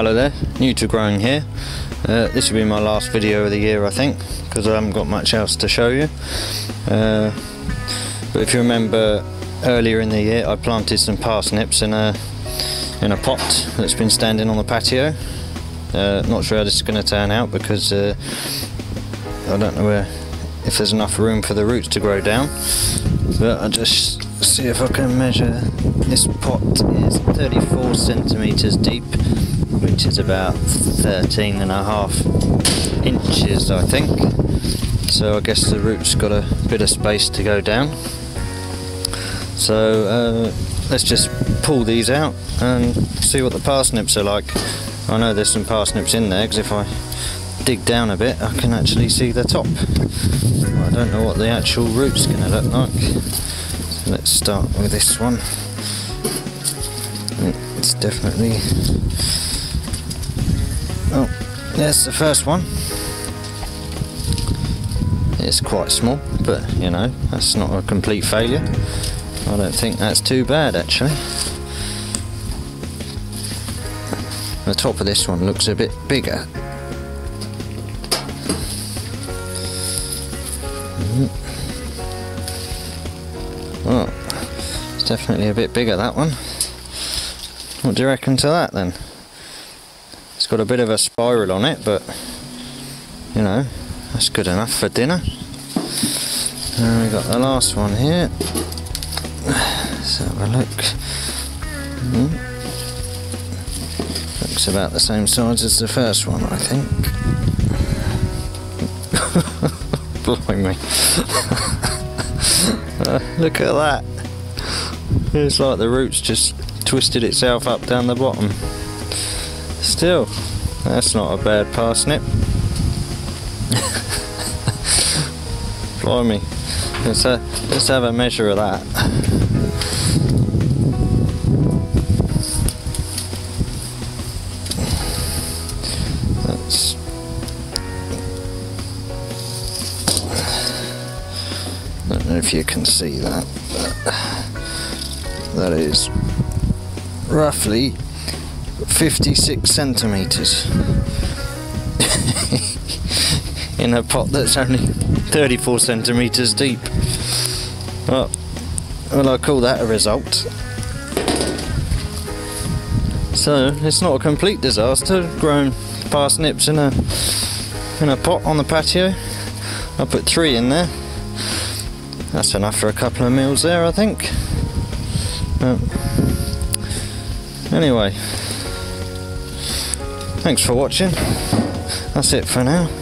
Hello there, new to growing here. Uh, this will be my last video of the year I think, because I haven't got much else to show you. Uh, but if you remember earlier in the year I planted some parsnips in a, in a pot that's been standing on the patio. Uh, not sure how this is going to turn out because uh, I don't know where, if there's enough room for the roots to grow down. But I'll just see if I can measure. This pot is 34 centimeters deep, is about 13 and a half inches, I think. So I guess the roots got a bit of space to go down. So uh, let's just pull these out and see what the parsnips are like. I know there's some parsnips in there because if I dig down a bit I can actually see the top. I don't know what the actual root's going to look like. So let's start with this one. It's definitely... Oh, there's the first one. It's quite small, but you know, that's not a complete failure. I don't think that's too bad actually. The top of this one looks a bit bigger. Oh, it's definitely a bit bigger that one. What do you reckon to that then? Got a bit of a spiral on it, but you know, that's good enough for dinner. And we got the last one here. Let's have a look. Hmm. Looks about the same size as the first one, I think. Blimey. uh, look at that. It's like the roots just twisted itself up down the bottom. Still, that's not a bad parsnip. Blimey. Let's, let's have a measure of that. That's I don't know if you can see that. That is roughly 56 centimeters in a pot that's only 34 centimeters deep. Well, well, I call that a result. So it's not a complete disaster. Grown parsnips in a in a pot on the patio. I put three in there. That's enough for a couple of meals there, I think. Um, anyway, thanks for watching. That's it for now.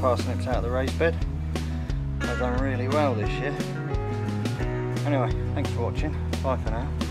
Parsnips out of the raised bed. I've done really well this year. Anyway, thanks for watching. Bye for now.